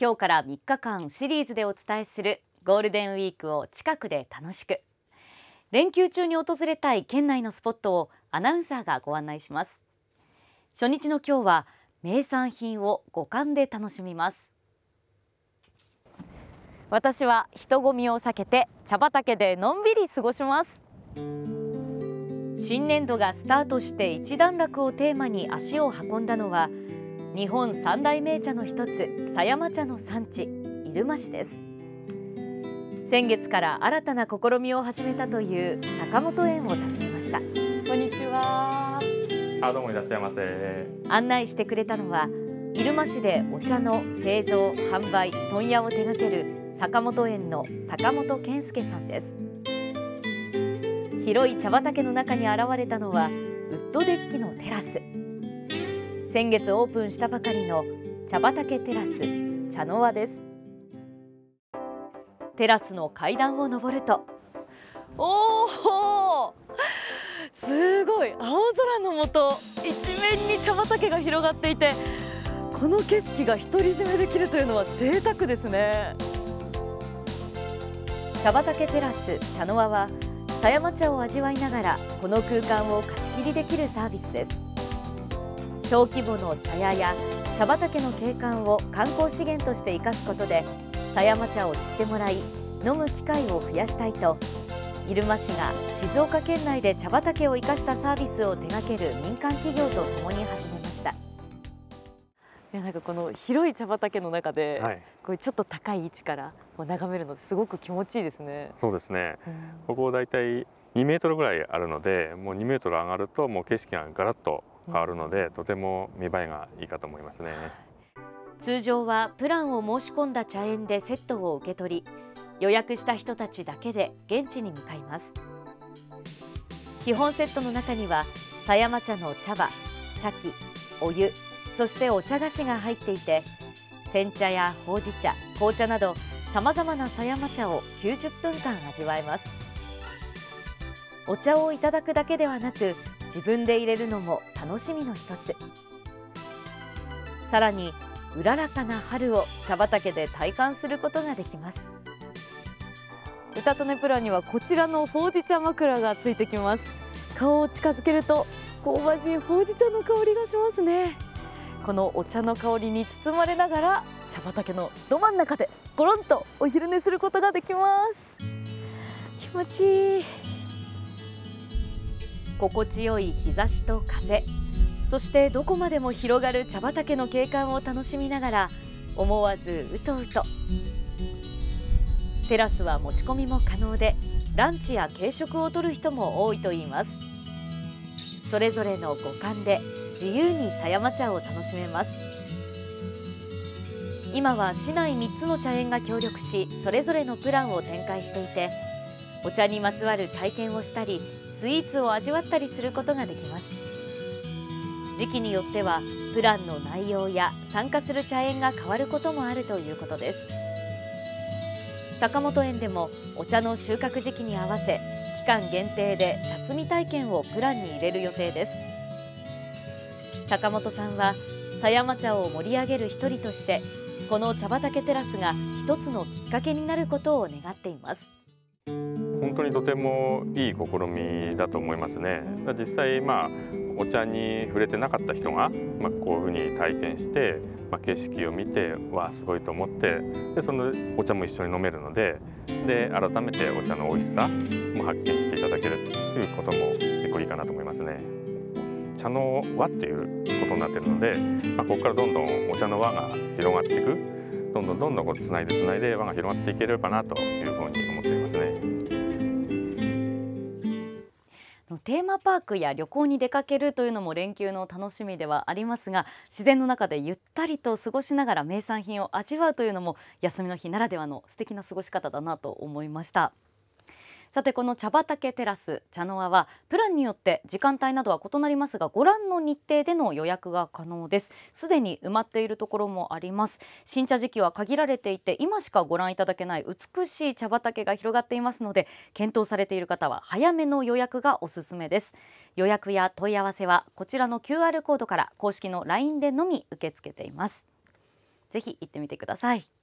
今日から3日間シリーズでお伝えするゴールデンウィークを近くで楽しく。連休中に訪れたい県内のスポットをアナウンサーがご案内します。初日の今日は名産品を五感で楽しみます。私は人混みを避けて茶畑でのんびり過ごします。新年度がスタートして一段落をテーマに足を運んだのは日本三大名茶の一つ狭山茶の産地入間市です。先月から新たな試みを始めたという坂本園を訪ねました。こんにちは。あどうもいらっしゃいませ。案内してくれたのは入間市でお茶の製造販売問屋を手掛ける坂本園の坂本健介さんです。広い茶畑の中に現れたのはウッドデッキのテラス先月オープンしたばかりの茶畑テラス茶の輪です。テラスの階段を上るとおおすごい青空の下一面に茶畑が広がっていてこの景色が独り占めできるというのは贅沢ですね。茶畑テラス茶の輪は狭山茶を味わいながらこの空間を貸し切りできるサービスです小規模の茶屋や茶畑の景観を観光資源として生かすことで狭山茶を知ってもらい飲む機会を増やしたいと入間市が静岡県内で茶畑を生かしたサービスを手掛ける民間企業とともに始めましたいやなんかこの広い茶畑の中で、はい、こうちょっと高い位置からこう眺めるのすごく気持ちいいですね。そうですね。うん、ここだいたい2メートルぐらいあるので、もう2メートル上がるともう景色がガラッと変わるので、うん、とても見栄えがいいかと思いますね。通常はプランを申し込んだ茶園でセットを受け取り、予約した人たちだけで現地に向かいます。基本セットの中には狭山茶の茶葉、茶器、お湯、そしてお茶菓子が入っていて煎茶やほうじ茶紅茶などさまざまな狭山茶を90分間味わえますお茶をいただくだけではなく自分で入れるのも楽しみの一つ。さらにうららかな春を茶畑で体感することができます。歌とねプランにはこちらのほうじ茶枕がついてきます。顔を近づけると香ばしいほうじ茶の香りがしますね。このお茶の香りに包まれながら茶畑のど真ん中でゴロンとお昼寝することができます。気持ちいい。心地よい日差しと風。そしてどこまでも広がる茶畑の景観を楽しみながら思わずうとうと。テラスは持ち込みも可能でランチや軽食をとる人も多いといいます。それぞれの五感で自由に狭山茶を楽しめます。今は市内3つの茶園が協力しそれぞれのプランを展開していてお茶にまつわる体験をしたりスイーツを味わったりすることができます。時期によってはプランの内容や参加する茶園が変わることもあるということです。坂本園でもお茶の収穫時期に合わせ期間限定で茶摘み体験をプランに入れる予定です。坂本さんは狭山茶を盛り上げる一人としてこの茶畑テラスが一つのきっかけになることを願っています。本当にとてもいい試みだと思いますね実際まあお茶に触れてなかった人が、まあ、こういうふうに体験して、まあ、景色を見てわあすごいと思ってでそのお茶も一緒に飲めるのでで改めてお茶の美味しさも発見していただけるということも結構いいかなと思いますね。茶の輪っていうことになってるので、まあ、ここからどんどんお茶の輪が広がっていくどんどんどんどんこうつないでつないで輪が広がっていければなというふうに思っていますね。テーマパークや旅行に出かけるというのも連休の楽しみではありますが自然の中でゆったりと過ごしながら名産品を味わうというのも休みの日ならではの素敵な過ごし方だなと思いました。さてこの茶畑テラス茶の輪はプランによって時間帯などは異なりますがご覧の日程での予約が可能です。すでに埋まっているところもあります。新茶時期は限られていて今しかご覧いただけない美しい茶畑が広がっていますので検討されている方は早めの予約がおすすめです。予約や問い合わせはこちらの QR コードから公式の LINE でのみ受け付けています。ぜひ行ってみてください。